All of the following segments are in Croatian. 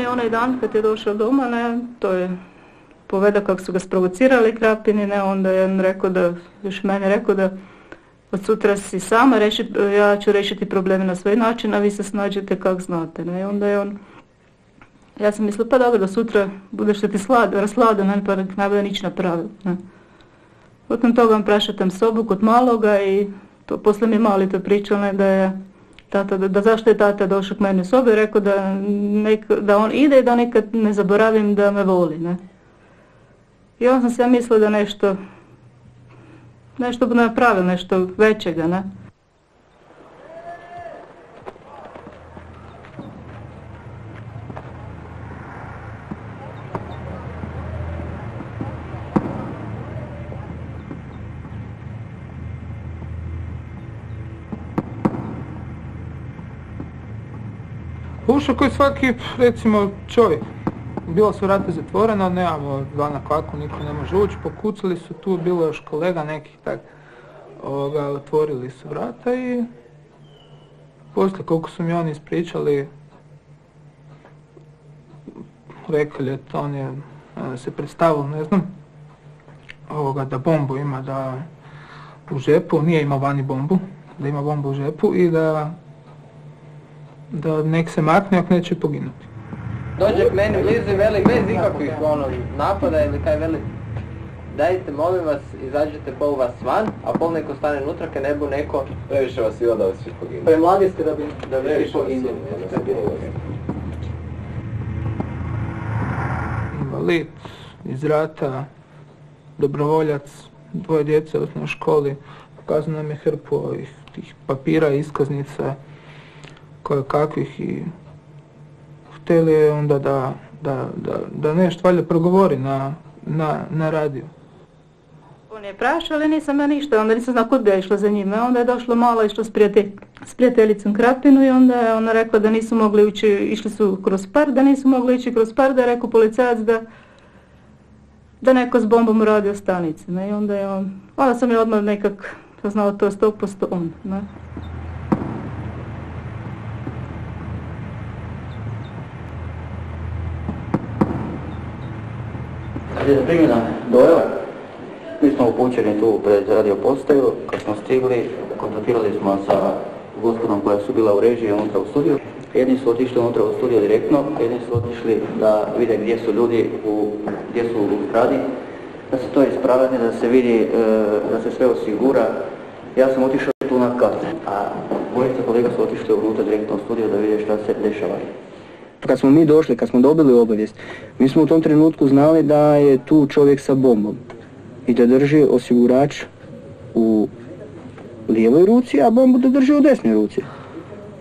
je onaj dan kad je došao doma, ne, to je poveda kako su ga sprovocirali krapini, ne, onda je on rekao da, još meni rekao da od sutra si sama, reši, ja ću rešiti probleme na svoj način, a vi se snađete kako znate, ne, onda je on, ja sam mislila, pa dobro, da sutra budeš da ti raslada, ne, pa ne bude nič napravil, ne. Potom toga vam prašatam sobu kod maloga i to posle mi mali to pričal, ne, da je tata, da, zašto je tata došao k meni u sobu i rekao da, nek, da on ide i da nikad ne zaboravim da me voli, ne. I on sam se mislila da nešto, nešto napravio, nešto većega, ne. Ušao koji svaki, recimo, čovjek. Bila su vrata zatvorena, nemamo dva na kvaku, niko ne može ući. Pokucali su tu, bilo još kolega nekih tak, ovoga, otvorili su vrata i poslije koliko su mi oni ispričali, rekli je to on je e, se predstavio, ne znam, ovoga, da bombu ima da u žepu, nije imao vani bombu, da ima bombu u žepu i da da nek se makne ako neće poginuti. Dođe k meni blizu i veli bez ikakvih ono, napada ili kaj veli dajte molim vas izađete pol vas van, a pol neko stane unutra kad ne bu neko Previše vas sila da vas svi poginu. premladi ste da bi da bi Previše svi poginuli. Invalid iz rata, dobrovoljac, dvoje djece u osnovnoj školi, pokazano nam je hrpu ovih tih papira, iskaznica, koje kakvih i htjeli je onda da, da, da, da nešto valjda progovori na, na, na radiju. On je prašao, ali nisam ja ništa, onda nisam znao kud bi ja išla za njime. Onda je došla mala, išla s, prijatelj, s prijateljicom Krapinu i onda je ona rekla da nisu mogli ući, išli su kroz par, da nisu mogli ići kroz par, da je rekao policajac da da neko s bombom radio stanici. Ne? I onda je on, onda sam je odmah nekak znao to je 100% on. Ne? Zaprimljena dojava, mi smo upućeni tu pred radio postaju, kad smo stigli, kontaktirali smo sa gospodom koja su bila u režiji unutra u studiju. Jedni su otišli unutra u studio direktno, jedni su otišli da vide gdje su ljudi, u, gdje su u zgradi, da se to ispravljanje, da se vidi, e, da se sve osigura. Ja sam otišao tu na kat, a bojica kolega su otišli unutra direktno u studio da vide šta se dešava. Kad smo mi došli, kad smo dobili obavijest, mi smo u tom trenutku znali da je tu čovjek sa bombom i da drži osigurač u lijevoj ruci, a bombu da drži u desnoj ruci.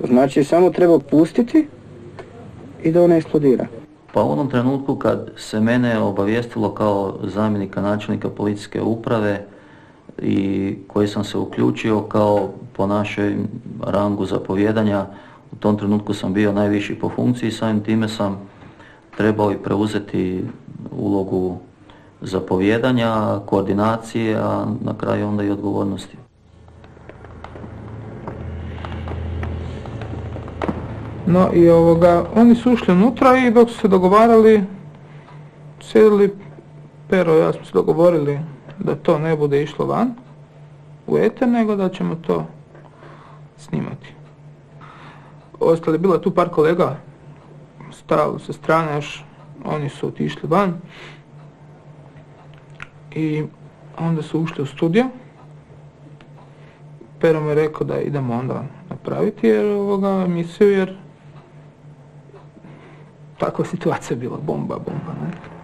Znači samo treba pustiti i da ona eksplodira. Pa u onom trenutku kad se mene obavijestilo kao zamjenika načelnika policijske uprave i koji sam se uključio kao po našoj rangu zapovjedanja, u tom trenutku sam bio najviši po funkciji, samim time sam trebao i preuzeti ulogu zapovjedanja, koordinacije, a na kraju onda i odgovornosti. No i ovoga, oni su ušli unutra i dok su se dogovarali, sjedili, Pero ja smo se dogovorili da to ne bude išlo van u eter, nego da ćemo to snimati. Ostali, bilo tu par kolega, stajali sa strane još, oni su otišli van i onda su ušli u studio. Pero mi je rekao da idemo onda napraviti jer ovoga emisiju jer takva situacija je bila, bomba, bomba, ne.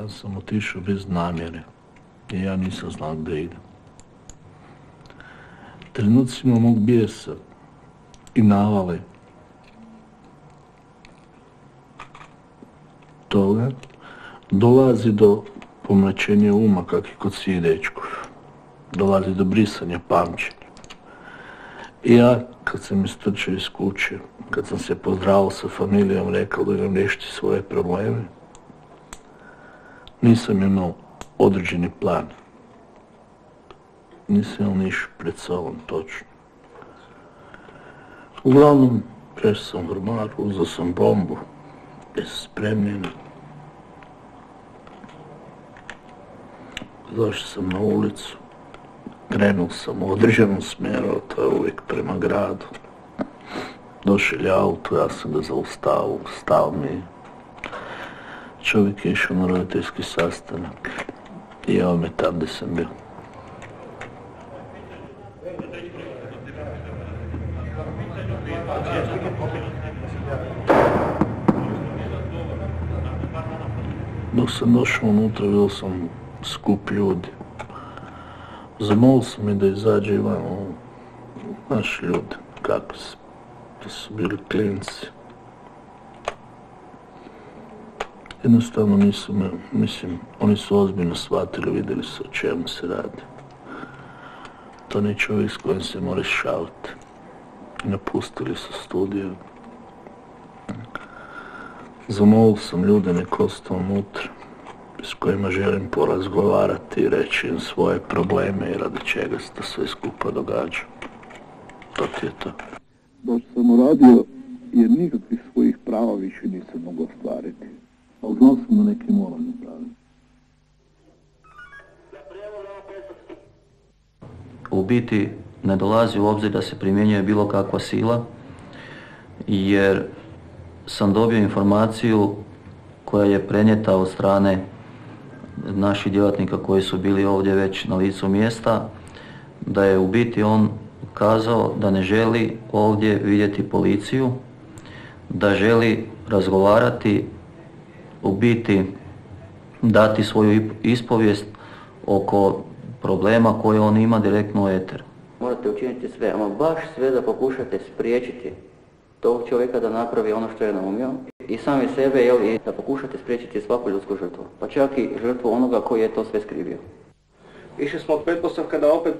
Tad sam otišao bez namjere, jer ja nisam znao gdje idem. trenucima mog bijesa i navale toga dolazi do pomračenja uma, kak i kod svih dečkov. Dolazi do brisanja pamćenja. I ja, kad sam istrčao iz kuće, kad sam se pozdravio sa familijom, rekao da imam riješiti svoje probleme, nisam imao određeni plan. Nisam imao niš pred sobom, točno. Uglavnom, prešao sam ormar, uzeo sam bombu, je spremljen. Došao sam na ulicu, krenuo sam u određenom smjeru, to je uvijek prema gradu. Došel auto, ja sam ga zaustavio, stao mi. Čovjek je išao na roditeljski sastanak i evo me tam gdje sam bio. Dok sam došao unutra, vidio sam skup ljudi. Zamolio sam mi da izađe Ivan, naš ljudi, kako to su bili klinci. Jednostavno nisu me, mislim, oni su ozbiljno shvatili, vidjeli su o čemu se radi. To nije čovjek s kojim se moraš šavati. Napustili su studiju. Zamolio sam ljude nek ostao unutra s kojima želim porazgovarati i reći im svoje probleme i radi čega se to sve skupa događa. To ti je to. Baš sam uradio jer nikakvih svojih prava više nisam mogao ostvariti. Znao sam da neki moram napraviti. U biti ne dolazi u obzir da se primjenjuje bilo kakva sila, jer sam dobio informaciju koja je prenijeta od strane naših djelatnika koji su bili ovdje već na licu mjesta, da je u biti on kazao da ne želi ovdje vidjeti policiju, da želi razgovarati, u biti dati svoju ispovijest oko problema koje on ima direktno u eteru. Morate učiniti sve, ama baš sve da pokušate spriječiti tog čovjeka da napravi ono što je naumio i sami sebe jel, i da pokušate spriječiti svaku ljudsku žrtvu, pa čak i žrtvu onoga koji je to sve skrivio. Išli smo od pretpostavka da opet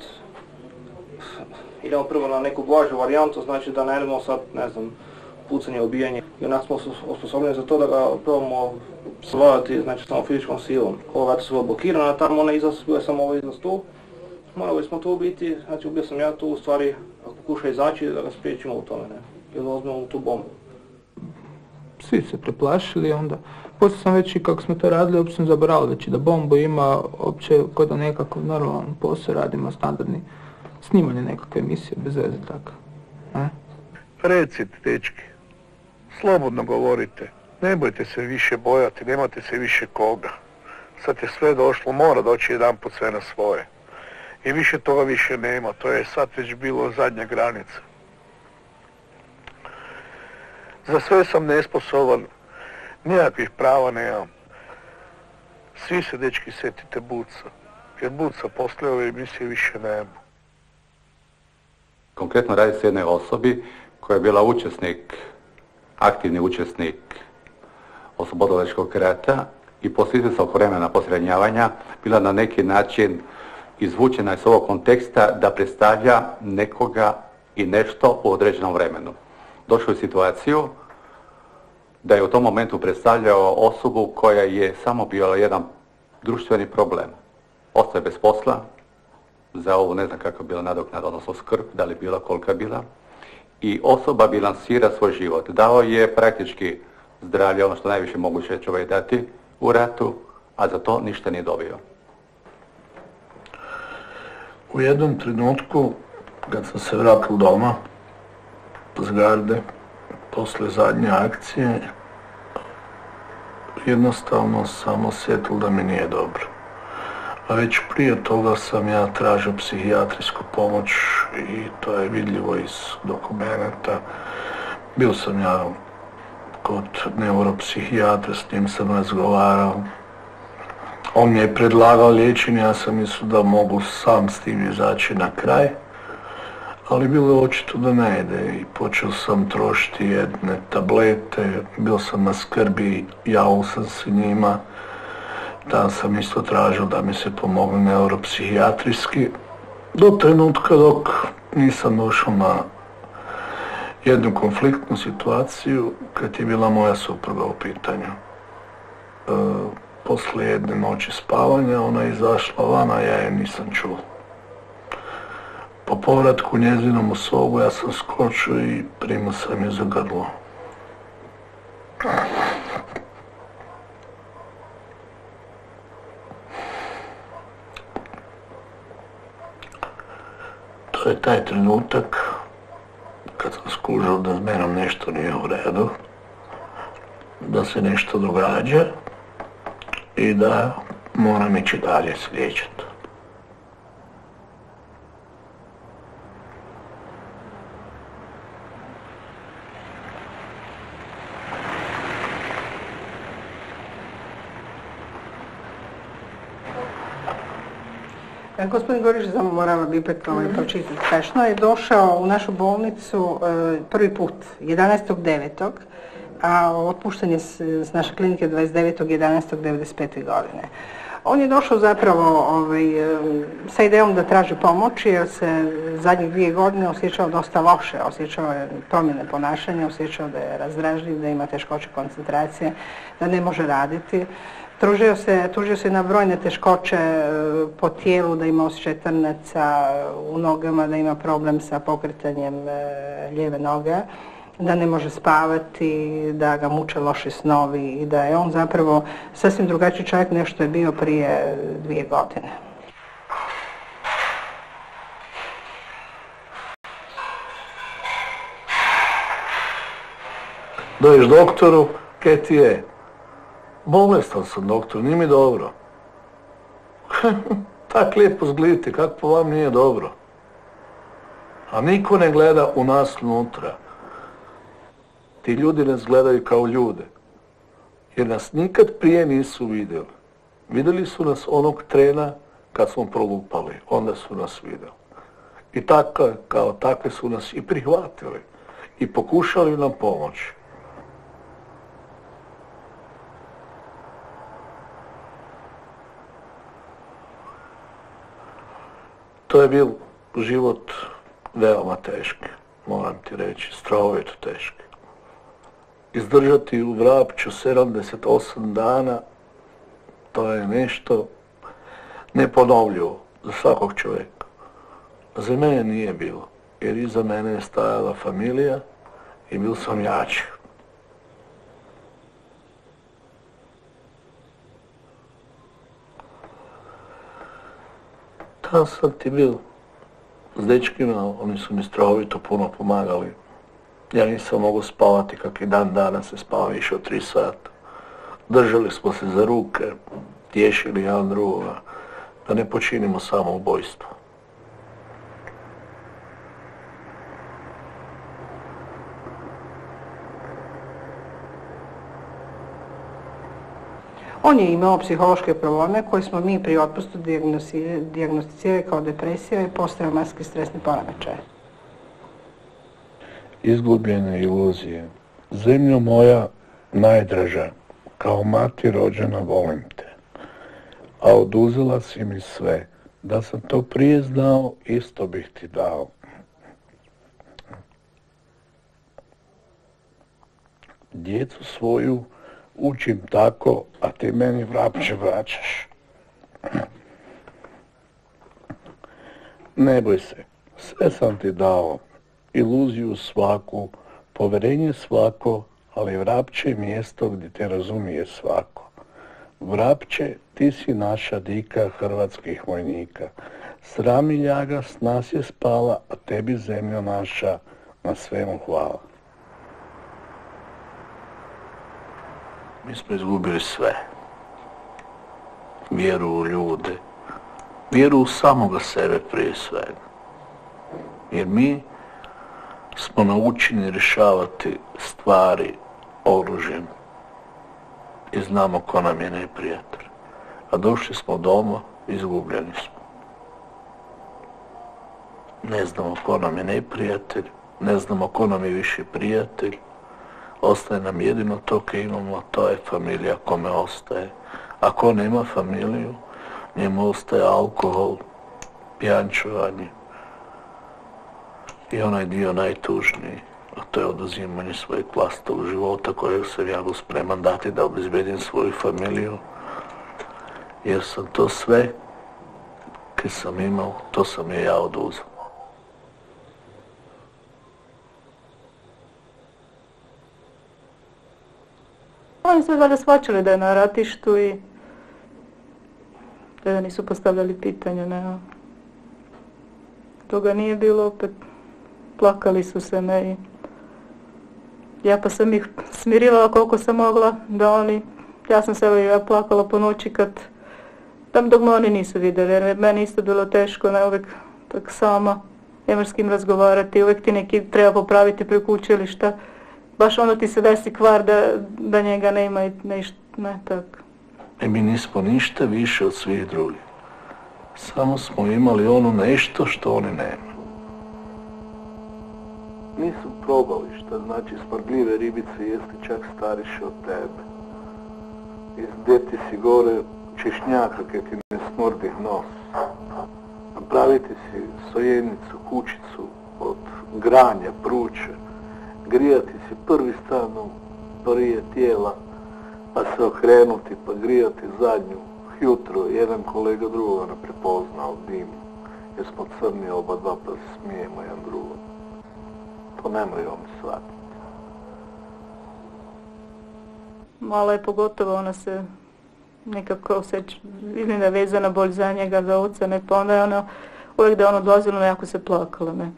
idemo prvo na neku blažu varijantu, znači da ne idemo sad, ne znam, pucanje, ubijanje. I onak smo osposobljeni za to da ga probamo savladati, znači samo fizičkom silom. Ova vrata su bila blokirana, tamo ona izlaz, bio je samo ovaj izlaz tu. Morali smo tu biti, znači ubio sam ja tu, u stvari, ako pokuša izaći, da ga spriječimo u tome, ne. Ili uzmemo tu bombu. Svi se preplašili onda. Poslije sam već i kako smo to radili, uopće sam zaboravio već i da bombu ima, uopće kod da nekakav normalan posao radimo, standardni snimanje nekakve emisije, bez veze tako. E? Recite, dečki, slobodno govorite. Ne bojte se više bojati, nemate se više koga. Sad je sve došlo, mora doći jedan put sve na svoje. I više toga više nema, to je sad već bilo zadnja granica. Za sve sam nesposoban, nijakvih prava nemam. Svi se, dečki, setite Buca, jer Buca poslije ove emisije više nema. Konkretno radi se jednoj osobi koja je bila učesnik, aktivni učesnik oslobodovečkog rata i poslije izvjesnog vremena posrednjavanja bila na neki način izvučena iz ovog konteksta da predstavlja nekoga i nešto u određenom vremenu. Došao u situaciju da je u tom momentu predstavljao osobu koja je samo bila jedan društveni problem. Ostaje bez posla, za ovo ne znam kako je bila nadoknada, odnosno skrb, da li bila, kolika bila. I osoba bilansira svoj život. Dao je praktički zdravlje, ono što najviše moguće čovjek dati u ratu, a za to ništa nije dobio. U jednom trenutku, kad sam se vratio doma, garde, posle zadnje akcije, jednostavno sam osjetil da mi nije dobro. A već prije toga sam ja tražio psihijatrijsku pomoć i to je vidljivo iz dokumenta. Bio sam ja kod neuropsihijatra, s njim sam razgovarao. On mi je predlagao liječenje, ja sam mislio da mogu sam s tim izaći na kraj. ali bilo je očito da ne ide i počeo sam trošiti jedne tablete, bio sam na skrbi, javio sam se njima, da sam isto tražio da mi se pomogne neuropsihijatrijski, do trenutka dok nisam došao na jednu konfliktnu situaciju kad je bila moja supruga u pitanju. E, poslije jedne noći spavanja ona je izašla a ja je nisam čuo. Po povratku njezinom u sobu ja sam skočio i primao sam je za grlo. To je taj trenutak kad sam skužio da s menom nešto nije u redu, da se nešto događa i da moram ići dalje sliječati. E, Gospodin Gorić, samo morala bi ipak ovaj pročitati. Kašno je došao u našu bolnicu e, prvi put, 11.9. a otpušten je s, s naše klinike 29.11.95. godine. On je došao zapravo ovaj, e, sa idejom da traži pomoć jer se zadnjih dvije godine osjećao dosta loše, osjećao je promjene ponašanja, osjećao da je razdražljiv, da ima teškoće koncentracije, da ne može raditi. Tužio se, se na brojne teškoće e, po tijelu, da ima osjećaj trnaca u nogama, da ima problem sa pokretanjem e, lijeve noge, da ne može spavati, da ga muče loši snovi i da je on zapravo sasvim drugačiji čovjek nešto je bio prije dvije godine. Doješ doktoru, kaj ti je? Bolestan sam, doktor, nije mi dobro. tak lijepo zglite, kako vam nije dobro. A niko ne gleda u nas unutra. Ti ljudi nas gledaju kao ljude. Jer nas nikad prije nisu vidjeli. Vidjeli su nas onog trena kad smo prolupali. Onda su nas vidjeli. I tako, kao takve su nas i prihvatili. I pokušali nam pomoći. To je bil život veoma teški, moram ti reći, strahovito teški. Izdržati u Vrapću 78 dana, to je nešto neponovljivo za svakog čovjeka. Za mene nije bilo, jer iza mene je stajala familija i bil sam jači. Tam sam ti bil s dečkima, oni su mi strahovito puno pomagali. Ja nisam mogao spavati kak i dan danas se spava više od tri sata. Držali smo se za ruke, tješili jedan drugoga, da ne počinimo samo ubojstvo. On je imao psihološke probleme koje smo mi pri otpustu dijagnosticirali kao depresija i posttraumatski stresni poremećaj. Izgubljene iluzije. Zemljo moja najdraža, kao mati rođena volim te. A oduzela si mi sve. Da sam to prije znao, isto bih ti dao. Djecu svoju učim tako, a ti meni vrapće vraćaš. Ne boj se, sve sam ti dao, iluziju svaku, poverenje svako, ali vrapće je mjesto gdje te razumije svako. Vrapće, ti si naša dika hrvatskih vojnika. Srami ljaga s nas je spala, a tebi zemlja naša na svemu hvala. Mi smo izgubili sve. Vjeru u ljude, vjeru u samoga sebe prije svega. Jer mi smo naučeni rješavati stvari oružjem i znamo ko nam je neprijatelj. A došli smo doma, izgubljeni smo. Ne znamo ko nam je neprijatelj, ne znamo ko nam je više prijatelj. Ostaje nam jedino to ke imamo, to je familija kome ostaje. Ako nema familiju, njemu ostaje alkohol, pjančovanje i onaj dio najtužniji, a to je oduzimanje svojeg vlastog života kojeg sam ja go spreman dati da obezbedim svoju familiju. Jer sam to sve, kad sam imao, to sam je ja oduzeo. Oni su valjda shvaćali da je na ratištu i da nisu postavljali pitanja, ne. Toga nije bilo, opet plakali su se, ne. I ja pa sam ih smirivala koliko sam mogla, da oni, ja sam se ja plakala po noći kad, da dok me oni nisu vidjeli, jer meni isto bilo teško, ne uvijek tak sama, nemaš s kim razgovarati, uvijek ti neki treba popraviti preko učilišta, baš ono ti se desi kvar da, da njega nema i nešto, ne tako. E mi nismo ništa više od svih drugih. Samo smo imali ono nešto što oni nema. Nisu probali šta znači smrdljive ribice jesti čak stariše od tebe. Izdeti si gore češnjaka kad ti ne smrdih nos. Napraviti si sojenicu, kućicu od granja, pruče. Grijati si prvi stan u prije tijela, pa se okrenuti, pa grijati zadnju. Jutro jedan kolega drugoga ne prepoznao dimu, jer smo crni oba dva pa se smijemo jedan drugom. To nemaju oni shvatiti. Mala je pogotovo, ona se nekako osjeća, ili ne vezana bolj za njega, za oca, ne, pa onda je ona, uvijek da je ona odlazila, jako se plakala, ne.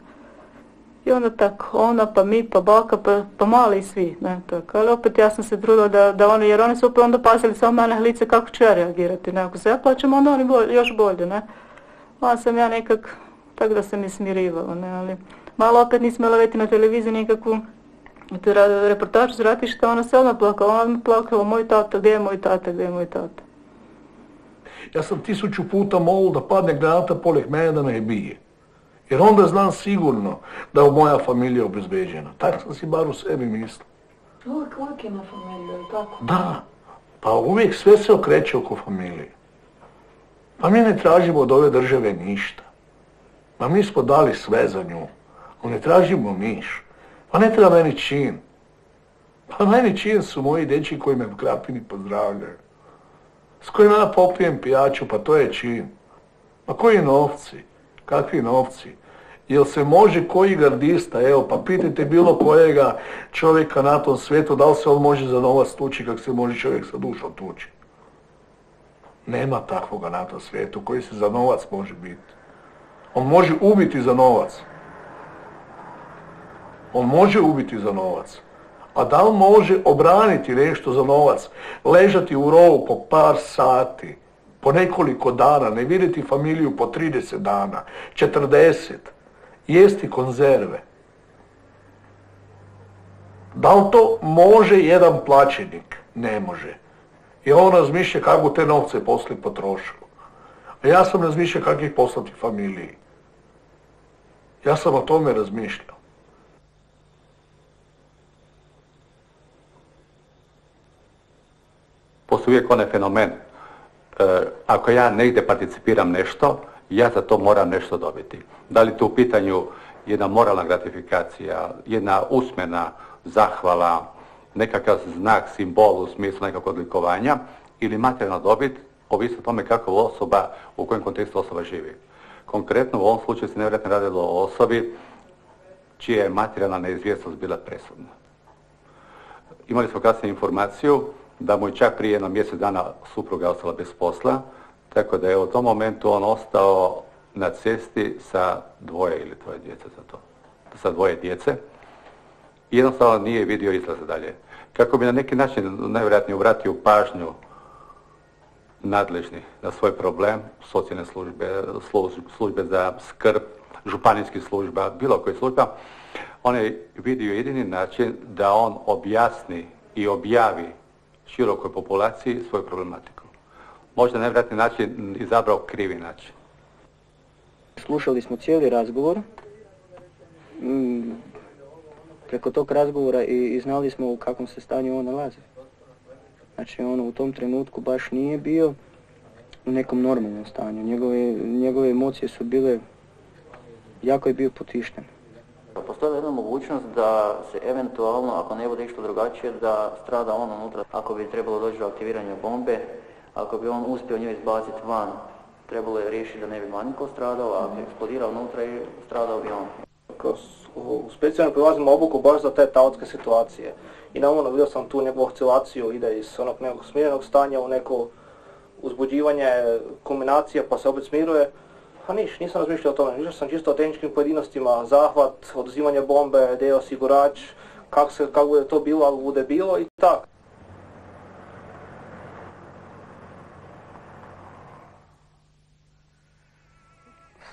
I onda tako, ona, pa mi, pa baka, pa, pa mali svi, ne, tako. Ali opet ja sam se trudila da, da oni, jer oni su opet onda pazili samo mene lice kako ću ja reagirati, ne. Ako se ja plaćam, onda oni bolje, još bolje, ne. Onda sam ja nekak, tako da sam i smirivala, ne, ali malo opet nismo loviti na televiziji nikakvu reportažu s ratišta, ona se odmah plakala, ona mi plakala, moj tata, gdje je moj tata, gdje je moj tata. Ja sam tisuću puta molio da padne granata poleg mene da me bije. Jer onda znam sigurno da je moja familija obezbeđena. Tako sam si bar u sebi mislio. Uvijek, uvijek ima familija, tako? Da, pa uvijek sve se okreće oko familije. Pa mi ne tražimo od ove države ništa. Pa mi smo dali sve za nju. A ne tražimo miš. Pa ne treba meni čin. Pa meni čin su moji deči koji me u krapini pozdravljaju. S kojima ja popijem pijaču, pa to je čin. Pa koji novci? Kakvi novci? Jel se može koji gardista, evo, pa pitajte bilo kojega čovjeka na tom svijetu, da li se on može za novac tući kak se može čovjek sa dušom tući. Nema takvoga na tom svijetu koji se za novac može biti. On može ubiti za novac. On može ubiti za novac. A da li može obraniti nešto za novac, ležati u rovu po par sati, po nekoliko dana, ne vidjeti familiju po 30 dana, 40, jesti konzerve. Da li to može jedan plaćenik? Ne može. I on razmišlja kako te novce poslije potrošio. A ja sam razmišljao kako ih poslati familiji. Ja sam o tome razmišljao. Postoji uvijek onaj fenomen. E, ako ja negdje participiram nešto, ja za to moram nešto dobiti. Da li to u pitanju jedna moralna gratifikacija, jedna usmena zahvala, nekakav znak, simbol u smislu nekakvog odlikovanja ili materijalna dobit, ovisi o tome kako osoba, u kojem kontekstu osoba živi. Konkretno u ovom slučaju se nevjerojatno radilo o osobi čija je materijalna neizvjesnost bila presudna. Imali smo kasnije informaciju da mu je čak prije jedno mjesec dana supruga ostala bez posla, tako da je u tom momentu on ostao na cesti sa dvoje ili tvoje djece za to. Sa dvoje djece. I jednostavno nije vidio izlaza dalje. Kako bi na neki način najvjerojatnije uvratio pažnju nadležni na svoj problem, socijalne službe, službe za skrb, županijskih služba, bilo koje služba, on je vidio jedini način da on objasni i objavi širokoj populaciji svoju problematiku. Možda nevjerojatni način izabrao krivi način. Slušali smo cijeli razgovor. Mm, preko tog razgovora i, i znali smo u kakvom se stanju on nalazi. Znači on u tom trenutku baš nije bio u nekom normalnom stanju. Njegove, njegove emocije su bile, jako je bio potišten. Postoji jedna mogućnost da se eventualno, ako ne bude išlo drugačije, da strada on unutra. Ako bi trebalo doći do aktiviranja bombe, ako bi on uspio nju izbaciti van, trebalo je riješiti da ne bi manjko stradao, a ako je eksplodirao unutra stradao bi on. U specijalno prilazimo obuku baš za te taotske situacije. I naravno vidio sam tu njegovu oscilaciju, ide iz onog nekog smirenog stanja u neko uzbuđivanje, kombinacija pa se opet smiruje. Pa niš, nisam razmišljao o tome, mišljao sam čisto o tehničkim pojedinostima, zahvat, oduzimanje bombe, gdje je osigurač, kako se, kako bude to bilo, ali bude bilo i tak.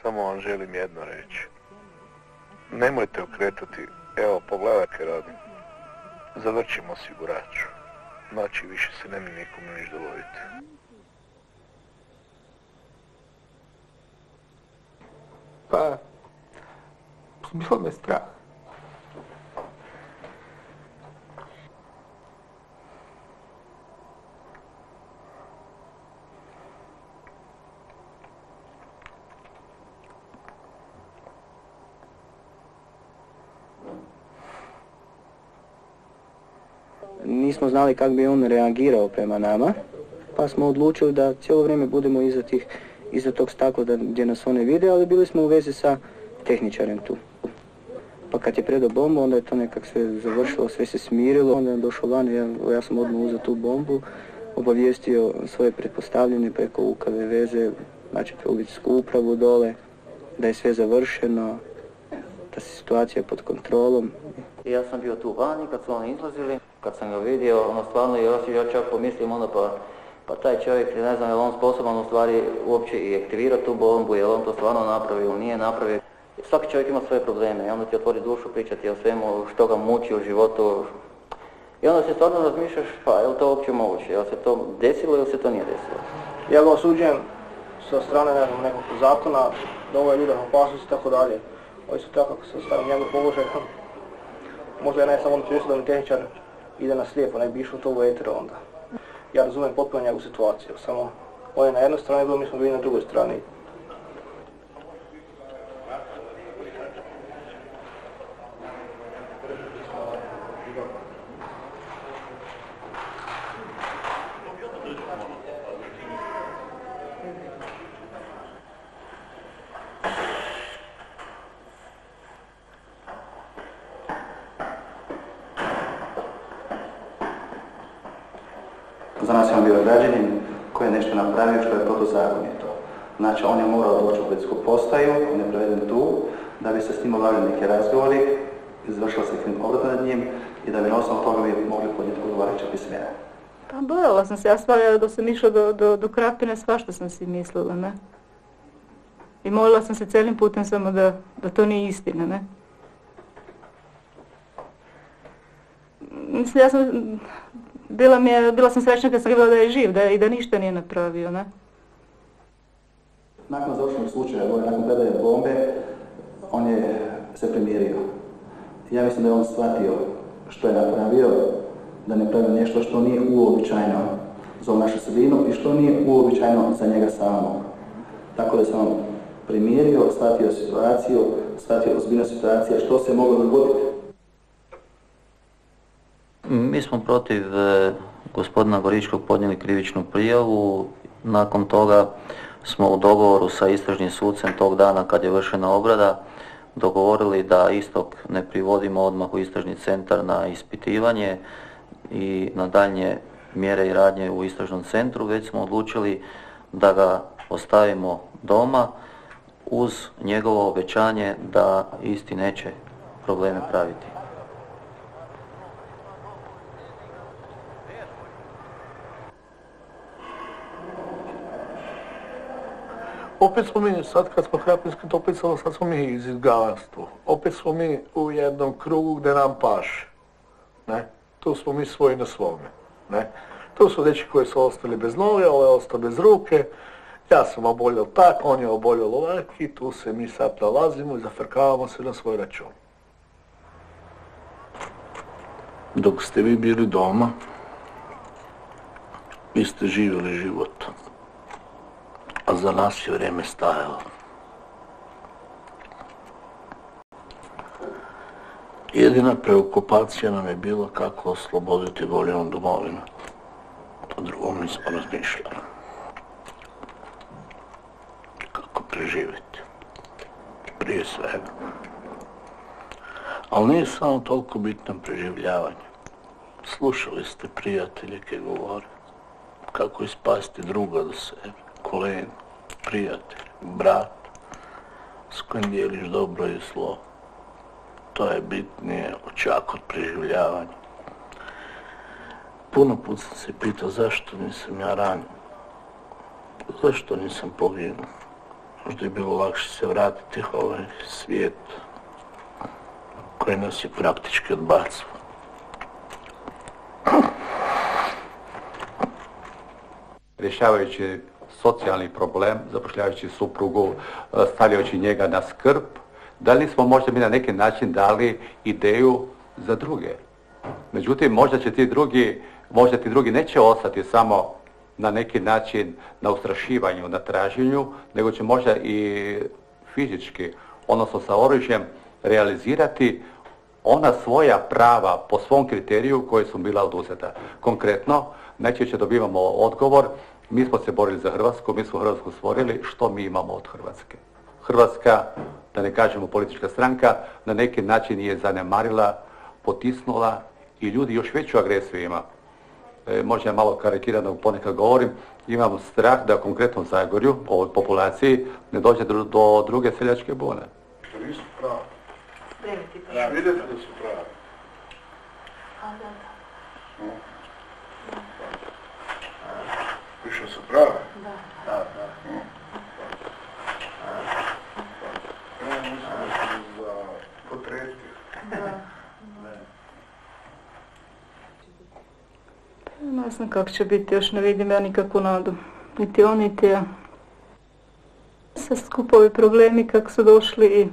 Samo vam želim jedno reći. Nemojte okretati, evo pogledaj kaj radim. Zavrćimo osiguraču. Znači više se ne mi nikom niš dovoditi. Pa, bilo me strah. Nismo znali kako bi on reagirao prema nama, pa smo odlučili da cijelo vrijeme budemo iza, tih, iza tog stakla da, gdje nas one vide, ali bili smo u vezi sa tehničarem tu. Pa kad je predao bombu, onda je to nekak sve završilo, sve se smirilo, onda je došao van ja, ja sam odmah uzeo tu bombu, obavijestio svoje pretpostavljene preko UKV veze, znači policijsku upravu dole, da je sve završeno, da se situacija pod kontrolom. Ja sam bio tu vani kad su oni izlazili, kad sam ga vidio, ono stvarno i osjećao, ja čak pomislim onda pa, pa taj čovjek, ne znam je on sposoban u stvari uopće i aktivirati tu bombu, je li on to stvarno napravio nije napravio. Svaki čovjek ima svoje probleme i onda ti otvori dušu pričati o svemu što ga muči u životu. I onda se stvarno razmišljaš, pa je li to uopće moguće, je li se to desilo ili se to nije desilo. Ja ga osuđujem sa strane ne znam, nekog zakona, da ovo je ljuda opasnost i tako dalje. Ovi su tako kako se stavim njegov položaj. Možda je ne samo on tehničar ide na slijepo, ne bi išlo to u eter onda. Ja razumijem potpuno njegovu situaciju, samo on je na jednoj strani bio, mi smo bili na drugoj strani. Za nas je on bio građanin koji je nešto napravio što je protuzakonito. Znači on je morao doći u policijsku postaju, on je preveden tu, da bi se s njim obavili neki razgovori, izvršila se krim obrata nad njim i da bi na osnovu toga bi mogli podnijeti odgovarajuće pismene. Pa bojala sam se, ja stvarno da sam išla do, do, do Krapine, svašta sam si mislila, ne. I molila sam se cijelim putem samo da, da to nije istina, ne. Mislim, ja sam, bila, mi je, bila sam srećna kad sam vidjela da je živ da, i da ništa nije napravio, ne. Nakon završenog slučaja, nakon predaje bombe, on je se primirio. Ja mislim da je on shvatio što je napravio, da ne pravi nešto što nije uobičajeno za našu sredinu i što nije uobičajeno za njega samog. Tako da on primirio, shvatio situaciju, shvatio ozbiljnu situacija, što se moglo dogoditi. Mi smo protiv e, gospodina Goričkog podnijeli krivičnu prijavu. Nakon toga smo u dogovoru sa istražnim sucem tog dana kad je vršena obrada dogovorili da istog ne privodimo odmah u istražni centar na ispitivanje i na daljnje mjere i radnje u istražnom centru, već smo odlučili da ga ostavimo doma uz njegovo obećanje da isti neće probleme praviti. Opet smo mi, sad kad smo Krapinski toplicalo, sad smo mi iz izgalanstvu. Opet smo mi u jednom krugu gdje nam paše. Ne? Tu smo mi svoji na svome. Ne? Tu su dečki koji su ostali bez noge, ovaj je ostao bez ruke Ja sam oboljel tak, on je oboljel ovak i tu se mi sad nalazimo i zafrkavamo se na svoj račun. Dok ste vi bili doma, vi ste živjeli život, a za nas je vrijeme stajalo. Jedina preokupacija nam je bila kako osloboditi voljenu domovinu. O drugom nismo razmišljali. Kako preživjeti. Prije svega. Ali nije samo toliko bitno preživljavanje. Slušali ste prijatelje koji govore kako ispasti druga do sebe, kolegu, prijatelj, brat, s kojim dijeliš dobro i zlo. To je bitnije čak od preživljavanja. Puno put sam se pitao zašto nisam ja ranjen. Zašto nisam poginuo? Možda je bilo lakše se vratiti u ovaj svijet koji nas je praktički odbacao. rješavajući socijalni problem, zapošljavajući suprugu, e, stavljajući njega na skrb, da li smo možda mi na neki način dali ideju za druge. Međutim, možda će ti drugi, možda ti drugi neće ostati samo na neki način na ustrašivanju, na traženju, nego će možda i fizički, odnosno sa oružjem, realizirati ona svoja prava po svom kriteriju koje su bila oduzeta. Konkretno, najčešće dobivamo odgovor, mi smo se borili za Hrvatsku, mi smo Hrvatsku stvorili, što mi imamo od Hrvatske? Hrvatska, da ne kažemo politička stranka, na neki način je zanemarila, potisnula i ljudi još veću agresiju ima. E, možda ja malo karikirano ponekad govorim, imam strah da konkretno Zagorju, ovoj populaciji, ne dođe do, do druge seljačke bune. Što nisu pravi. Ja, vidite da su pravi. Više su prave? Da. Da, da. Ja mislim da su za potreti. Ne znam kako će biti, još ne vidim ja nikakvu nadu. Niti on, niti ja. Sve skupo ovi problemi kako su došli i,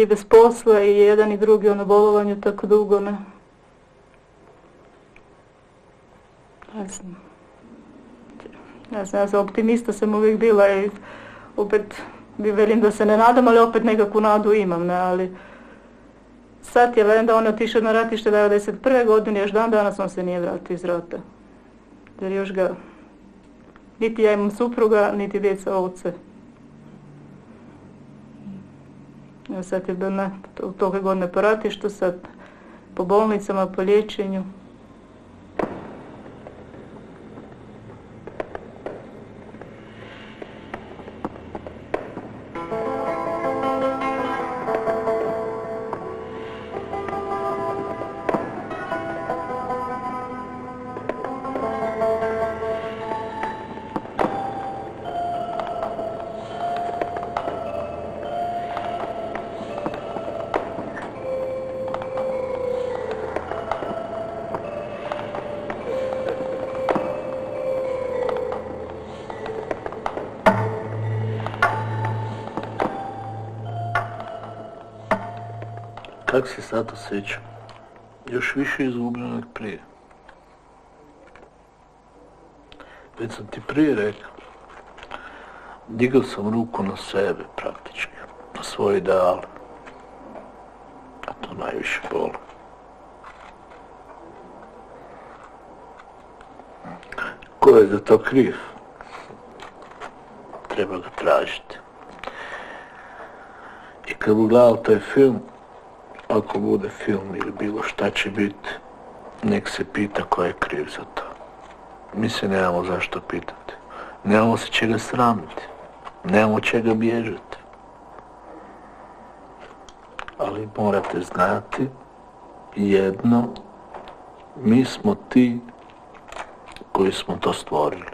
i bez posla i jedan i drugi ono bolovanju tako dugo, ne. Ne znam. Ne znam, ja sam optimista sam uvijek bila i opet bi velim da se ne nadam, ali opet nekakvu nadu imam, ne, ali sad je velim da on otišao na ratište 91. godine, još dan danas on se nije vratio iz rata. Jer još ga, niti ja imam supruga, niti djeca ovce. Evo sad je bio ne, toga godine po ratištu, sad po bolnicama, po liječenju. Kak se sad osjećam? Još više izgubljeno nek prije. Već sam ti prije rekao. Digao sam ruku na sebe praktički, na svoj ideal. A to najviše boli. Ko je za to kriv? Treba ga tražiti. I kad bi gledao taj film, ako bude film ili bilo šta će biti, nek se pita ko je kriv za to. Mi se nemamo zašto pitati. Nemamo se čega sramiti. Nemamo čega bježati. Ali morate znati jedno, mi smo ti koji smo to stvorili.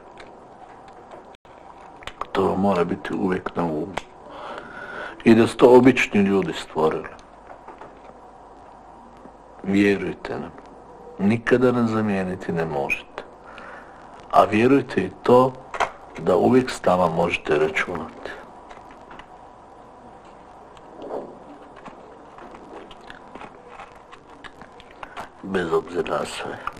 To mora biti uvijek na umu. I da su to obični ljudi stvorili vjerujte nam. Nikada nas zamijeniti ne možete. A vjerujte i to da uvijek s nama možete računati. Bez obzira na sve.